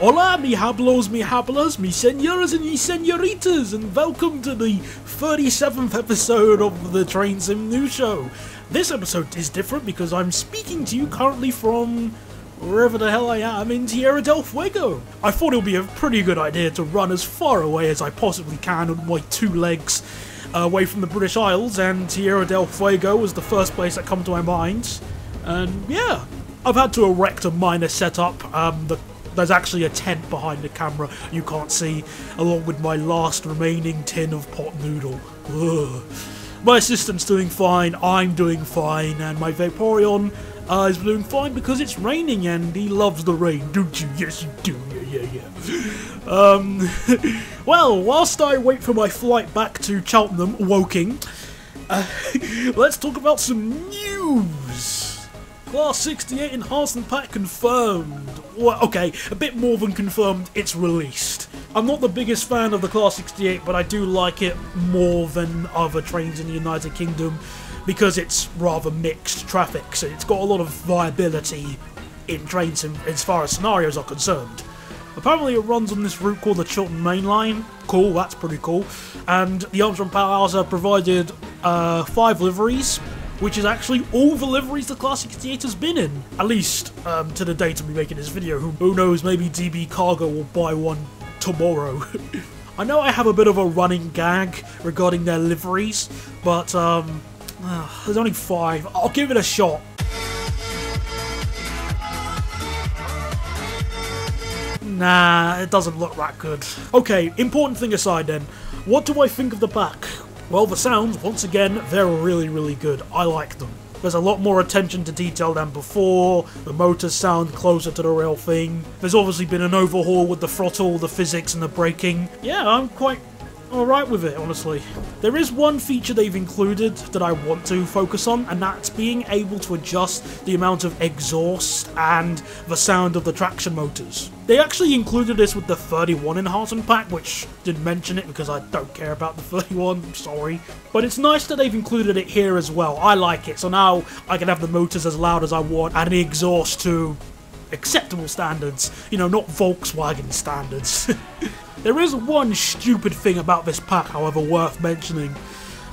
Hola, mi hablos, mi hablas, mi senoras and mi senoritas, and welcome to the 37th episode of the Train Sim News Show. This episode is different because I'm speaking to you currently from wherever the hell I am in Tierra del Fuego. I thought it would be a pretty good idea to run as far away as I possibly can on my two legs uh, away from the British Isles, and Tierra del Fuego was the first place that come to my mind. And yeah, I've had to erect a minor setup. Um, the, there's actually a tent behind the camera you can't see, along with my last remaining tin of pot noodle. Ugh. My assistant's doing fine, I'm doing fine, and my Vaporeon uh, is doing fine because it's raining and he loves the rain, don't you? Yes, you do. Yeah, yeah, yeah. Um, well, whilst I wait for my flight back to Cheltenham, Woking, uh, let's talk about some news. Class 68 Enhancement Pack confirmed. Well, okay, a bit more than confirmed, it's released. I'm not the biggest fan of the Class 68, but I do like it more than other trains in the United Kingdom because it's rather mixed traffic, so it's got a lot of viability in trains in, as far as scenarios are concerned. Apparently it runs on this route called the Chiltern Main Line. Cool, that's pretty cool. And the Armstrong Powerhouse have provided uh, five liveries, which is actually all the liveries the Class 68's been in. At least um, to the date of me making this video. Who, who knows, maybe DB Cargo will buy one tomorrow. I know I have a bit of a running gag regarding their liveries, but um, uh, there's only five. I'll give it a shot. Nah, it doesn't look that good. Okay, important thing aside then, what do I think of the back? Well, the sounds, once again, they're really, really good. I like them. There's a lot more attention to detail than before, the motors sound closer to the real thing. There's obviously been an overhaul with the throttle, the physics and the braking. Yeah, I'm quite alright with it, honestly. There is one feature they've included that I want to focus on, and that's being able to adjust the amount of exhaust and the sound of the traction motors. They actually included this with the 31 enhancement pack, which didn't mention it because I don't care about the 31, sorry. But it's nice that they've included it here as well. I like it, so now I can have the motors as loud as I want and the exhaust to acceptable standards. You know, not Volkswagen standards. There is one stupid thing about this pack, however, worth mentioning.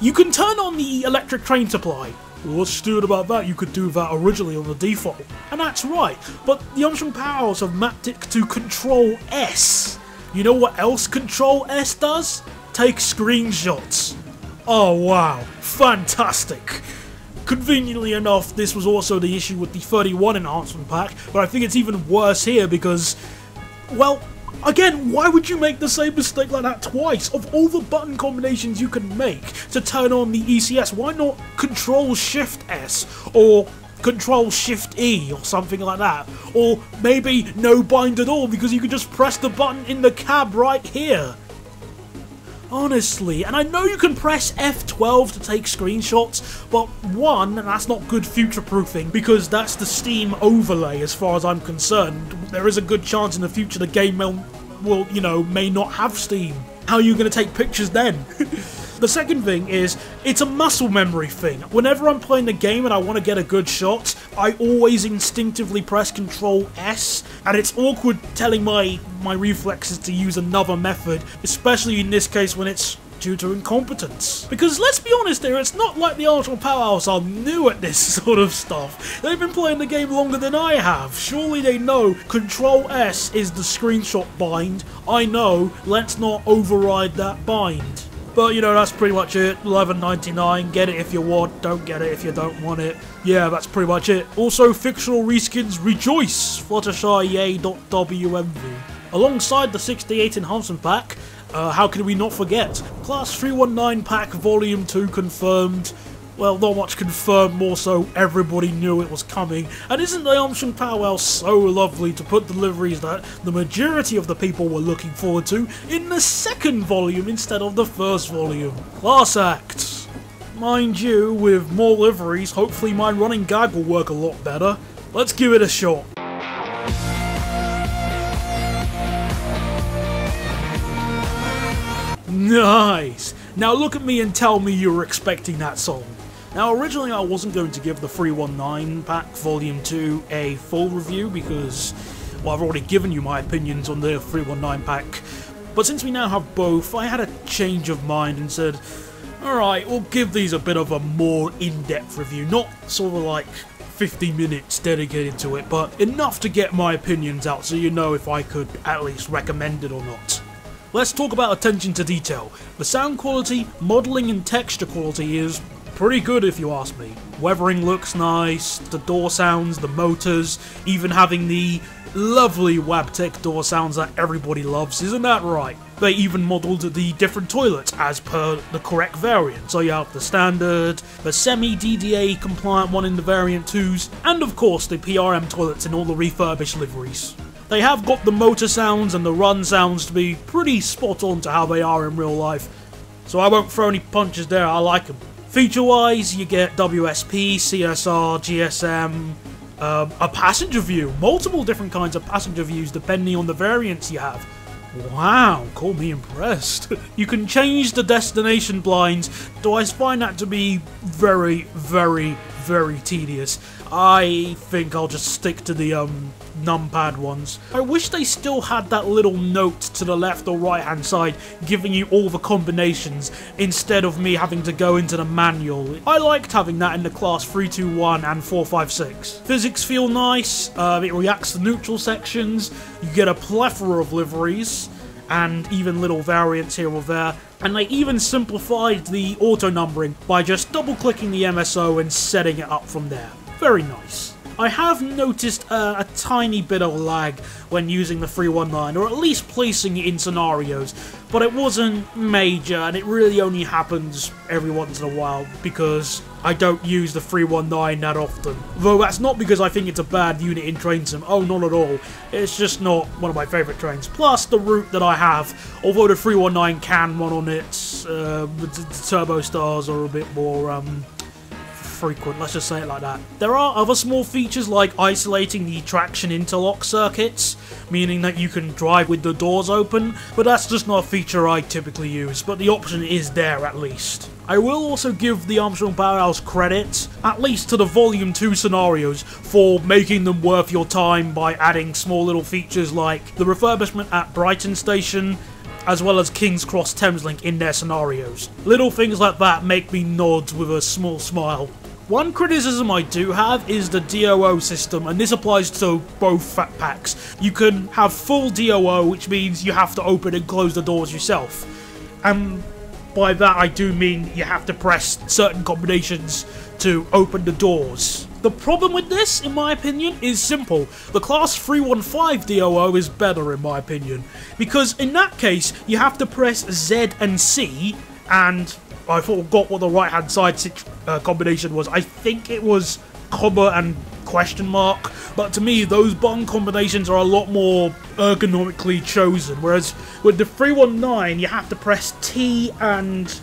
You can turn on the electric train supply. What's stupid about that? You could do that originally on the default. And that's right, but the Armstrong Powers have mapped it to Control S. You know what else Control S does? Take screenshots. Oh wow, fantastic. Conveniently enough, this was also the issue with the 31 enhancement pack, but I think it's even worse here because, well, Again, why would you make the same mistake like that twice? Of all the button combinations you can make to turn on the ECS, why not Control Shift S or Control Shift E or something like that? Or maybe no bind at all because you could just press the button in the cab right here. Honestly, and I know you can press F12 to take screenshots, but one, that's not good future-proofing, because that's the Steam overlay as far as I'm concerned. There is a good chance in the future the game will, will you know, may not have Steam. How are you going to take pictures then? The second thing is, it's a muscle memory thing. Whenever I'm playing the game and I want to get a good shot, I always instinctively press Control S, and it's awkward telling my, my reflexes to use another method, especially in this case when it's due to incompetence. Because let's be honest here, it's not like the Armstrong Powerhouse are new at this sort of stuff. They've been playing the game longer than I have. Surely they know Control S is the screenshot bind. I know, let's not override that bind. But you know, that's pretty much it. 11.99. Get it if you want, don't get it if you don't want it. Yeah, that's pretty much it. Also, fictional reskins rejoice! Fluttershy.wmv. Alongside the 68 enhancement pack, uh, how can we not forget? Class 319 pack volume 2 confirmed. Well, not much confirmed, more so everybody knew it was coming. And isn't the Armstrong Powwow so lovely to put deliveries that the majority of the people were looking forward to in the second volume instead of the first volume? Class Act. Mind you, with more liveries, hopefully my running gag will work a lot better. Let's give it a shot. Nice! Now look at me and tell me you were expecting that song. Now, originally I wasn't going to give the 319 pack Volume 2 a full review because, Well, I've already given you my opinions on the 319 pack, but since we now have both, I had a change of mind and said, alright, we'll give these a bit of a more in-depth review, not sort of like 50 minutes dedicated to it, but enough to get my opinions out so you know if I could at least recommend it or not. Let's talk about attention to detail. The sound quality, modelling and texture quality is pretty good if you ask me. Weathering looks nice, the door sounds, the motors, even having the lovely Wabtec door sounds that everybody loves, isn't that right? They even modelled the different toilets as per the correct variant. So you have the standard, the semi-DDA compliant one in the variant 2s, and of course the PRM toilets in all the refurbished liveries. They have got the motor sounds and the run sounds to be pretty spot on to how they are in real life, so I won't throw any punches there, I like them. Feature-wise, you get WSP, CSR, GSM, um, a passenger view, multiple different kinds of passenger views depending on the variants you have. Wow, call me impressed. you can change the destination blinds, though I find that to be very, very, very tedious. I think I'll just stick to the um, numpad ones. I wish they still had that little note to the left or right hand side giving you all the combinations instead of me having to go into the manual. I liked having that in the class 321 and 456. Physics feel nice, uh, it reacts to neutral sections, you get a plethora of liveries, and even little variants here or there, and they even simplified the auto numbering by just double clicking the MSO and setting it up from there. Very nice. I have noticed uh, a tiny bit of lag when using the 319, or at least placing it in scenarios, but it wasn't major, and it really only happens every once in a while, because I don't use the 319 that often. Though that's not because I think it's a bad unit in train oh not at all, it's just not one of my favourite trains. Plus the route that I have, although the 319 can run on it, uh, the Turbostars are a bit more um, frequent, let's just say it like that. There are other small features like isolating the traction interlock circuits, meaning that you can drive with the doors open, but that's just not a feature I typically use, but the option is there at least. I will also give the Armstrong Powerhouse credit, at least to the Volume 2 scenarios, for making them worth your time by adding small little features like the refurbishment at Brighton Station, as well as King's Cross Thameslink in their scenarios. Little things like that make me nod with a small smile. One criticism I do have is the DOO system, and this applies to both fat packs. You can have full DOO, which means you have to open and close the doors yourself. And by that I do mean you have to press certain combinations to open the doors. The problem with this, in my opinion, is simple. The Class 315 DOO is better, in my opinion. Because in that case, you have to press Z and C, and I forgot what the right hand side uh, combination was. I think it was comma and question mark. But to me, those button combinations are a lot more ergonomically chosen. Whereas with the 319, you have to press T and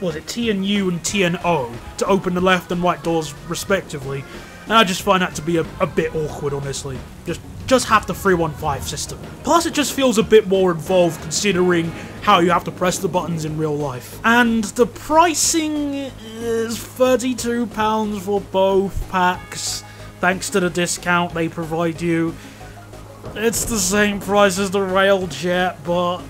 was it T and U and T and O to open the left and right doors respectively. And I just find that to be a, a bit awkward, honestly. Just just have the 315 system. Plus it just feels a bit more involved considering how you have to press the buttons in real life. And the pricing is £32 for both packs, thanks to the discount they provide you. It's the same price as the Railjet, but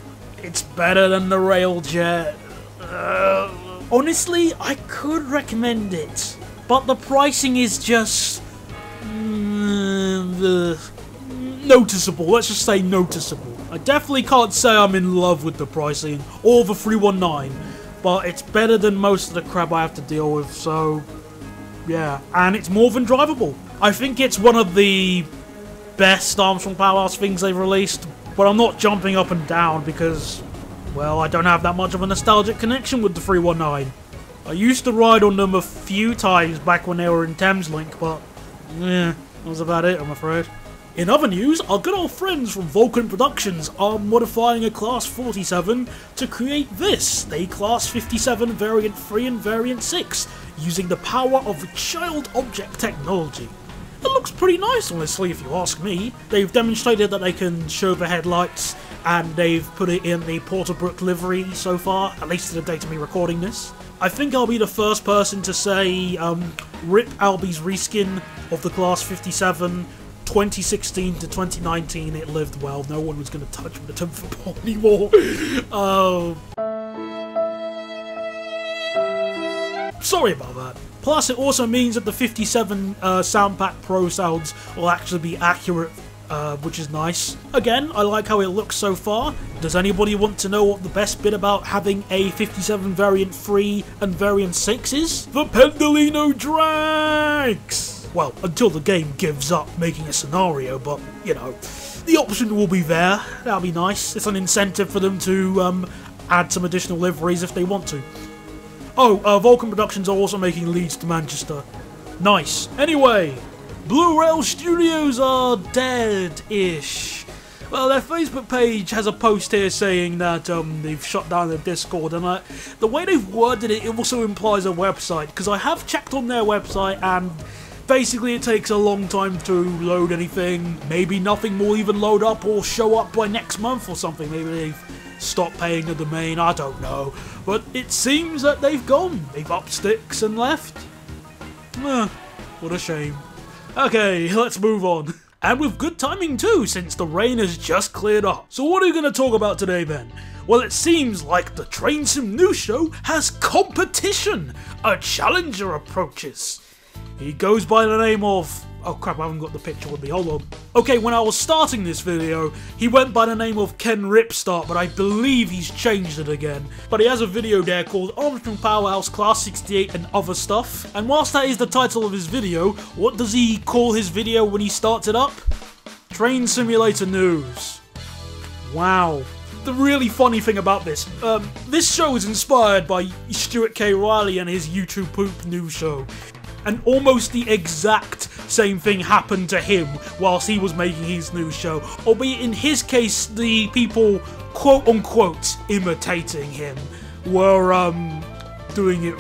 it's better than the Railjet. Uh, honestly, I could recommend it, but the pricing is just... Mm, noticeable. Let's just say noticeable. I definitely can't say I'm in love with the pricing or the 319, but it's better than most of the crap I have to deal with, so yeah. And it's more than drivable. I think it's one of the best Armstrong Powerhouse things they've released, but I'm not jumping up and down because, well, I don't have that much of a nostalgic connection with the 319. I used to ride on them a few times back when they were in Thameslink, but yeah, that was about it, I'm afraid. In other news, our good old friends from Vulcan Productions are modifying a Class 47 to create this, a Class 57 Variant 3 and Variant 6, using the power of child object technology. It looks pretty nice, honestly, if you ask me. They've demonstrated that they can show the headlights, and they've put it in the Porterbrook livery so far, at least to the date of me recording this. I think I'll be the first person to say, um, rip Alby's reskin of the Class 57 2016 to 2019 it lived well. No one was going to touch Return Football anymore. Oh. Sorry about that. Plus, it also means that the 57 uh, Sound Pack Pro sounds will actually be accurate, uh, which is nice. Again, I like how it looks so far. Does anybody want to know what the best bit about having a 57 Variant 3 and Variant 6 is? The Pendolino Drags! Well, until the game gives up making a scenario, but, you know, the option will be there. That'll be nice. It's an incentive for them to um, add some additional liveries if they want to. Oh, uh, Vulcan Productions are also making Leeds to Manchester. Nice. Anyway, Blue Rail Studios are dead-ish. Well, their Facebook page has a post here saying that um, they've shut down their Discord, and uh, the way they've worded it, it also implies a website, because I have checked on their website, and basically it takes a long time to load anything. Maybe nothing will even load up or show up by next month or something. Maybe they've stopped paying the domain, I don't know. But it seems that they've gone. They've up sticks and left. Eh, what a shame. Okay, let's move on. And with good timing too, since the rain has just cleared up. So what are you going to talk about today then? Well, it seems like the Train Sim News Show has competition! A challenger approaches. He goes by the name of Oh crap, I haven't got the picture with me, hold on. Okay, when I was starting this video, he went by the name of Ken Ripstart, but I believe he's changed it again. But he has a video there called Armstrong Powerhouse Class 68 and other stuff. And whilst that is the title of his video, what does he call his video when he starts it up? Train Simulator News. Wow. The really funny thing about this, um, this show is inspired by Stuart K. Riley and his YouTube Poop News show and almost the exact same thing happened to him whilst he was making his new show, albeit in his case, the people quote unquote imitating him were um, doing it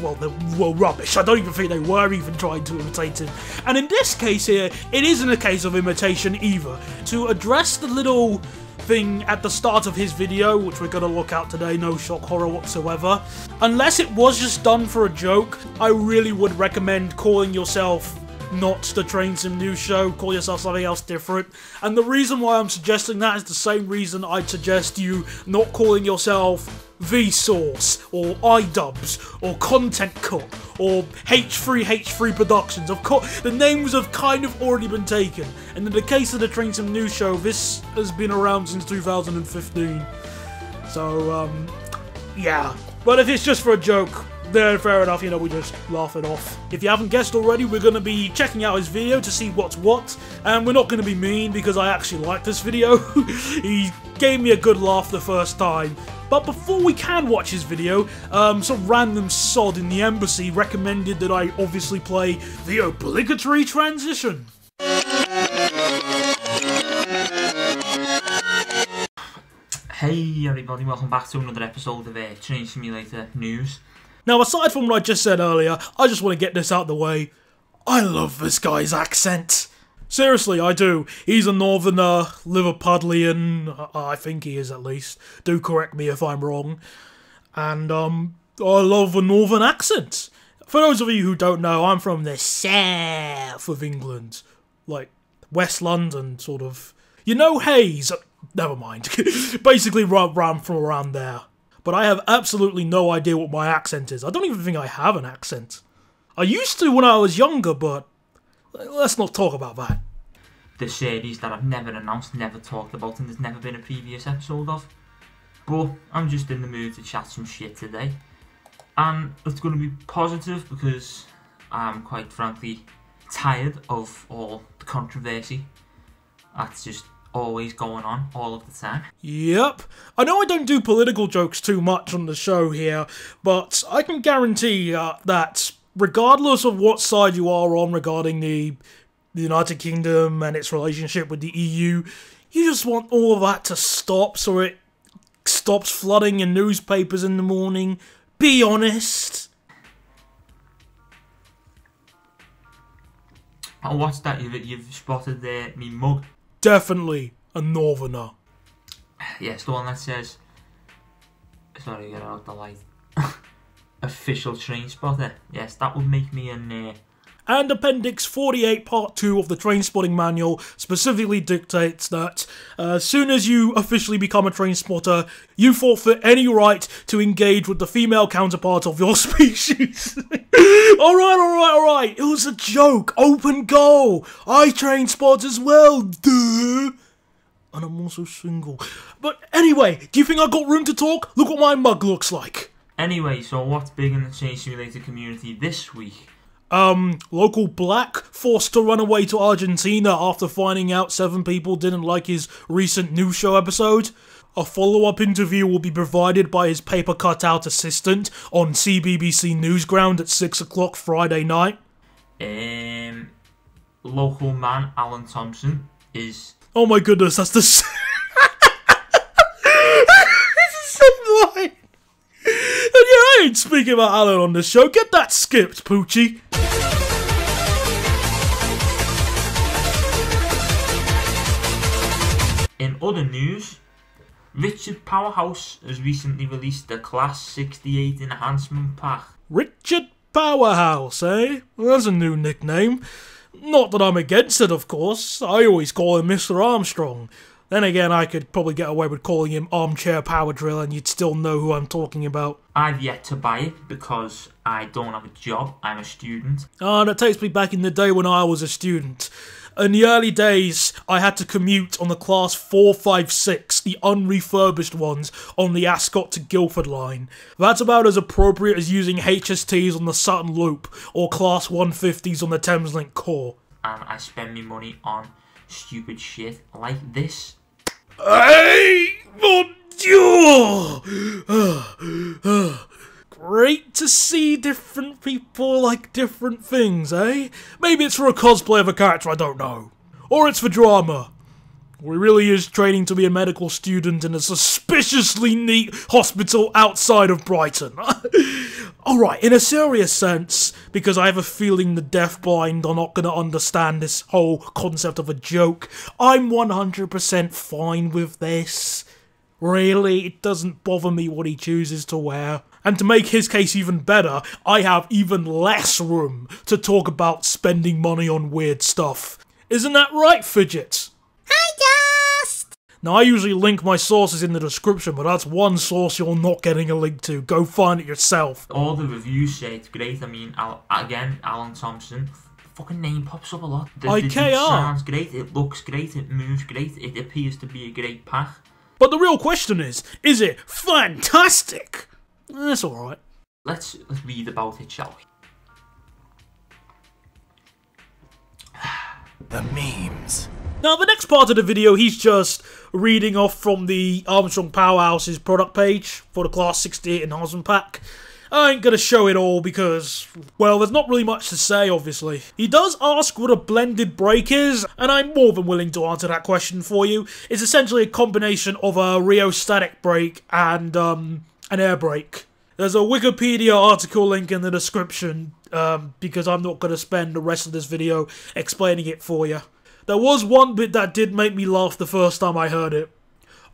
well, they were rubbish. I don't even think they were even trying to imitate him. And in this case here, it isn't a case of imitation either. To address the little thing at the start of his video, which we're going to look at today, no shock horror whatsoever. Unless it was just done for a joke, I really would recommend calling yourself not the Train Sim News Show, call yourself something else different. And the reason why I'm suggesting that is the same reason I'd suggest you not calling yourself Vsauce, or iDubbbz, or Content Cop, or H3H3 Productions. Of course, the names have kind of already been taken. And in the case of the Train Sim News Show, this has been around since 2015. So, um, yeah. But if it's just for a joke, then fair enough, you know, we just laugh it off. If you haven't guessed already, we're going to be checking out his video to see what's what, and we're not going to be mean because I actually like this video. he gave me a good laugh the first time. But before we can watch his video, um, some random sod in the embassy recommended that I obviously play the obligatory transition. Hey everybody, welcome back to another episode of uh, Train Simulator News. Now, aside from what I just said earlier, I just want to get this out of the way. I love this guy's accent. Seriously, I do. He's a northerner, Liverpudlian. I think he is at least. Do correct me if I'm wrong. And, um, I love a northern accent. For those of you who don't know, I'm from the south of England. Like, West London, sort of. You know Hayes? Never mind. Basically, run from around there but I have absolutely no idea what my accent is. I don't even think I have an accent. I used to when I was younger, but let's not talk about that. The series that I've never announced, never talked about, and there's never been a previous episode of. But I'm just in the mood to chat some shit today. And it's going to be positive because I'm quite frankly tired of all the controversy. That's just always going on all of the time. Yep. I know I don't do political jokes too much on the show here, but I can guarantee uh, that regardless of what side you are on regarding the, the United Kingdom and its relationship with the EU, you just want all of that to stop so it stops flooding your newspapers in the morning. Be honest. And what's that you've, you've spotted there, me mug? Definitely a northerner. Yes, the one that says. Sorry, get out the light. Official train spotter. Yes, that would make me an uh, and Appendix 48, Part 2 of the Train Spotting Manual specifically dictates that uh, as soon as you officially become a train spotter, you forfeit any right to engage with the female counterpart of your species. alright, alright, alright, it was a joke, open goal. I train spot as well, duh. And I'm also single. But anyway, do you think I've got room to talk? Look what my mug looks like. Anyway, so what's big in the Train Simulator community this week? Um, local black forced to run away to Argentina after finding out seven people didn't like his recent news show episode. A follow up interview will be provided by his paper cutout assistant on CBBC Newsround at 6 o'clock Friday night. Um, local man Alan Thompson is Oh my goodness, that's the. the same line! And yeah, I ain't speaking about Alan on this show. Get that skipped, Poochie. In other news, Richard Powerhouse has recently released the Class 68 Enhancement Pack. Richard Powerhouse, eh? Well, that's a new nickname. Not that I'm against it, of course. I always call him Mr. Armstrong. Then again, I could probably get away with calling him Armchair Power Drill and you'd still know who I'm talking about. I've yet to buy it because I don't have a job, I'm a student. Ah, that takes me back in the day when I was a student. In the early days, I had to commute on the Class 456, the unrefurbished ones, on the Ascot to Guildford line. That's about as appropriate as using HSTs on the Sutton Loop or Class 150s on the Thameslink Core. And I spend my money on stupid shit like this. Hey, mon Dieu! Great to see different people like different things, eh? Maybe it's for a cosplay of a character I don't know. Or it's for drama. Or he really is training to be a medical student in a suspiciously neat hospital outside of Brighton. Alright, in a serious sense, because I have a feeling the deafblind are not going to understand this whole concept of a joke, I'm 100% fine with this. Really, it doesn't bother me what he chooses to wear. And to make his case even better, I have even less room to talk about spending money on weird stuff. Isn't that right, Fidget? Hi, Dust! Now, I usually link my sources in the description, but that's one source you're not getting a link to. Go find it yourself. All the reviews say it's great. I mean, Al- again, Alan Thompson. Fucking name pops up a lot. The, the, IKR. it sounds great. It looks great. It moves great. It appears to be a great pack. But the real question is, is it fantastic? That's alright. Let's, let's read about it, shall we? The memes. Now, the next part of the video, he's just reading off from the Armstrong Powerhouse's product page for the Class 68 Enhancement Pack. I ain't gonna show it all because, well, there's not really much to say, obviously. He does ask what a blended brake is, and I'm more than willing to answer that question for you. It's essentially a combination of a rheostatic brake and um, an air brake. There's a Wikipedia article link in the description um, because I'm not going to spend the rest of this video explaining it for you. There was one bit that did make me laugh the first time I heard it.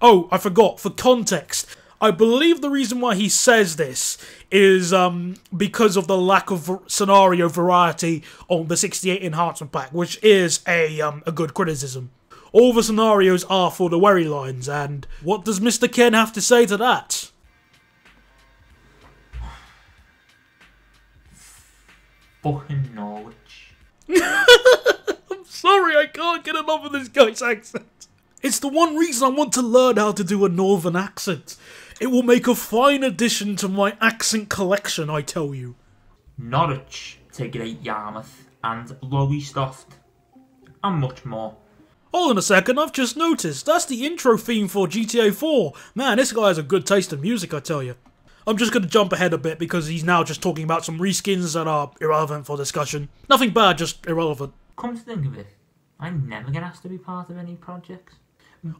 Oh, I forgot, for context, I believe the reason why he says this is um, because of the lack of scenario variety on the 68 enhancement pack, which is a, um, a good criticism. All the scenarios are for the Wherry lines, and what does Mr. Ken have to say to that? Fucking Norwich. Sorry, I can't get enough of this guy's accent. It's the one reason I want to learn how to do a northern accent. It will make a fine addition to my accent collection, I tell you. Norwich to Great Yarmouth and Lowestoft. And much more. Hold on a second, I've just noticed. That's the intro theme for GTA 4. Man, this guy has a good taste in music, I tell you. I'm just gonna jump ahead a bit because he's now just talking about some reskins that are irrelevant for discussion. Nothing bad, just irrelevant. Come to think of it, I never get asked to be part of any projects.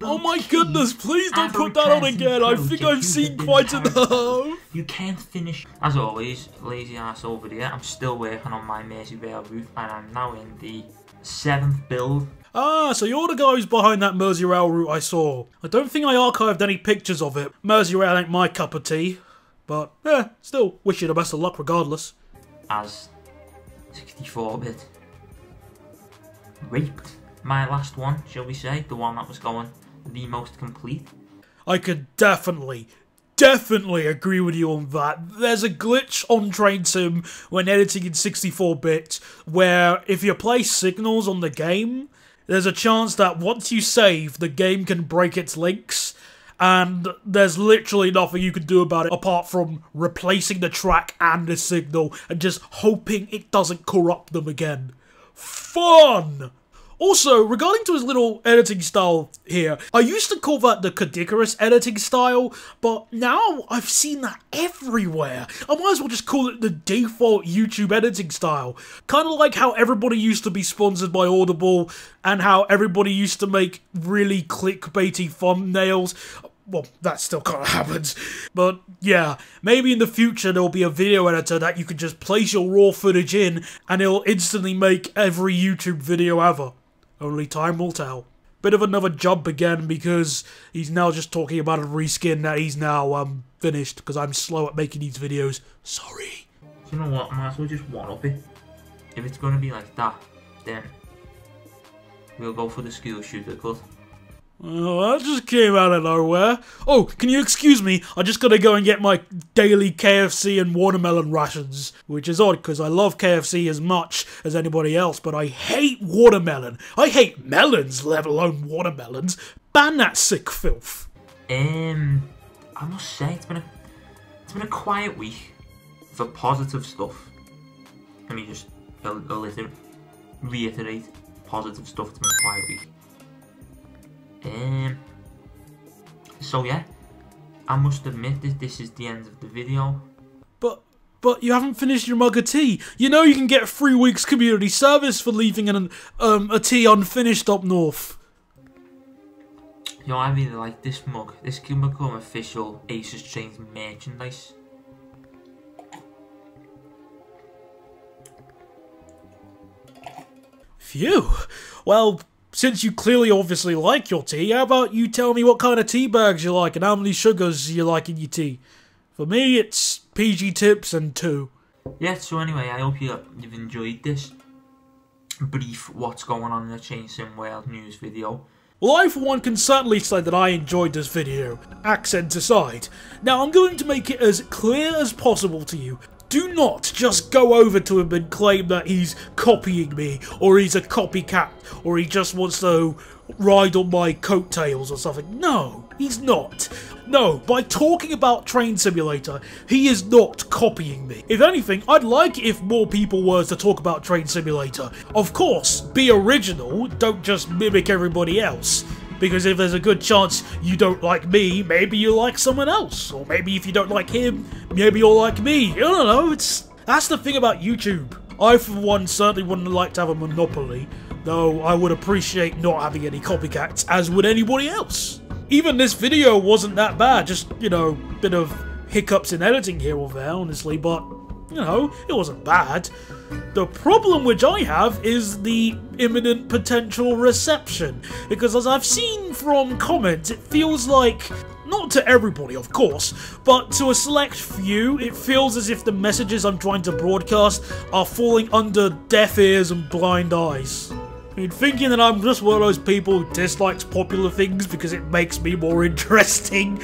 Oh my But goodness, please don't put that on again. I think I've seen quite enough. You can't finish. As always, lazy ass over there. I'm still working on my Merseyrail route, and I'm now in the seventh build. Ah, so you're the guy who's behind that Merseyrail route I saw. I don't think I archived any pictures of it. Merseyrail ain't my cup of tea. But, yeah, still, wish you the best of luck regardless. As 64 bit. Raped my last one, shall we say, the one that was going the most complete. I could definitely, definitely agree with you on that. There's a glitch on Train Sim when editing in 64-bit where if you place signals on the game, there's a chance that once you save, the game can break its links, and there's literally nothing you can do about it apart from replacing the track and the signal and just hoping it doesn't corrupt them again. Fun! Also, regarding to his little editing style here, I used to call that the Caddicarus editing style, but now I've seen that everywhere. I might as well just call it the default YouTube editing style. Kind of like how everybody used to be sponsored by Audible, and how everybody used to make really clickbaity thumbnails well, that still kind of happens. But yeah, maybe in the future there'll be a video editor that you can just place your raw footage in and it'll instantly make every YouTube video ever. Only time will tell. Bit of another jump again because he's now just talking about a reskin that he's now um finished because I'm slow at making these videos. Sorry. you know what? I might as well just one up it. If it's gonna be like that, then we'll go for the school shooter cut. Oh, that just came out of nowhere. Oh, can you excuse me? I just gotta go and get my daily KFC and watermelon rations. Which is odd, because I love KFC as much as anybody else, but I hate watermelon. I hate melons, let alone watermelons. Ban that sick filth. Um, I must say it's been a it's been a quiet week for positive stuff. Let me just reiterate positive stuff. It's been a quiet week. Um, so yeah, I must admit that this is the end of the video. But but you haven't finished your mug of tea. You know you can get three weeks community service for leaving an um a tea unfinished up north. You know, I really like this mug. This can become official Aces Trains merchandise. Phew. Well, since you clearly obviously like your tea, how about you tell me what kind of tea bags you like and how many sugars you like in your tea? For me, it's PG tips and two. Yeah, so anyway, I hope you, you've enjoyed this brief what's going on in the Train Sim World news video. Well, I for one can certainly say that I enjoyed this video, accent aside. Now, I'm going to make it as clear as possible to you do not just go over to him and claim that he's copying me, or he's a copycat, or he just wants to ride on my coattails or something. No, he's not. No, by talking about Train Simulator, he is not copying me. If anything, I'd like if more people were to talk about Train Simulator. Of course, be original, don't just mimic everybody else. Because if there's a good chance you don't like me, maybe you like someone else. Or maybe if you don't like him, maybe you'll like me. I don't know, it's... That's the thing about YouTube. I, for one, certainly wouldn't like to have a monopoly, though I would appreciate not having any copycats, as would anybody else. Even this video wasn't that bad, just, you know, bit of hiccups in editing here or there, honestly, but you know, it wasn't bad. The problem which I have is the imminent potential reception, because as I've seen from comments, it feels like, not to everybody of course, but to a select few, it feels as if the messages I'm trying to broadcast are falling under deaf ears and blind eyes. I mean, thinking that I'm just one of those people who dislikes popular things because it makes me more interesting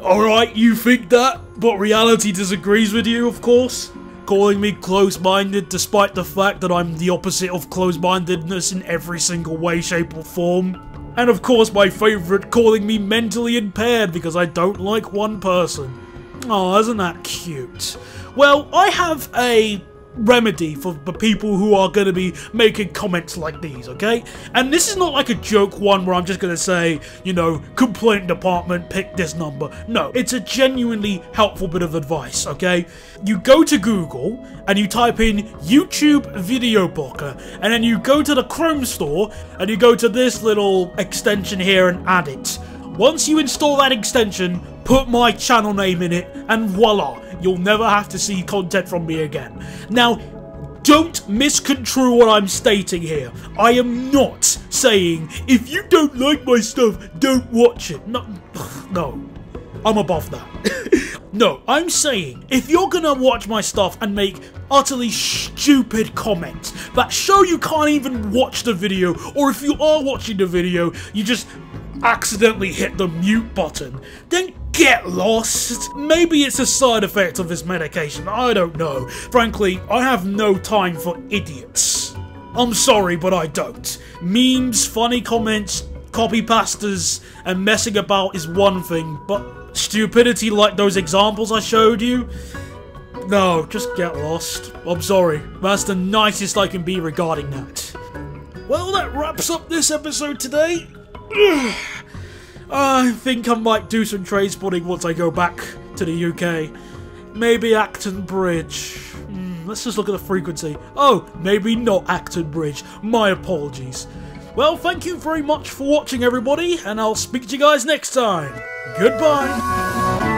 Alright, you think that, but reality disagrees with you, of course. Calling me close-minded despite the fact that I'm the opposite of close-mindedness in every single way, shape or form. And of course my favourite, calling me mentally impaired because I don't like one person. Oh, isn't that cute? Well, I have a remedy for the people who are going to be making comments like these, okay? And this is not like a joke one where I'm just going to say, you know, complaint department, pick this number. No, it's a genuinely helpful bit of advice, okay? You go to Google and you type in YouTube Video Blocker, and then you go to the Chrome store and you go to this little extension here and add it. Once you install that extension, put my channel name in it, and voila, you'll never have to see content from me again. Now, don't misconstrue what I'm stating here. I am not saying, if you don't like my stuff, don't watch it. No, no. I'm above that. No, I'm saying if you're gonna watch my stuff and make utterly stupid comments that show you can't even watch the video, or if you are watching the video, you just accidentally hit the mute button, then get lost. Maybe it's a side effect of this medication, I don't know. Frankly, I have no time for idiots. I'm sorry, but I don't. Memes, funny comments, copy pastas, and messing about is one thing, but stupidity like those examples I showed you? No, just get lost. I'm sorry. That's the nicest I can be regarding that. Well, that wraps up this episode today. I think I might do some trade spotting once I go back to the UK. Maybe Acton Bridge. Hmm, let's just look at the frequency. Oh, maybe not Acton Bridge. My apologies. Well, thank you very much for watching, everybody, and I'll speak to you guys next time. Goodbye.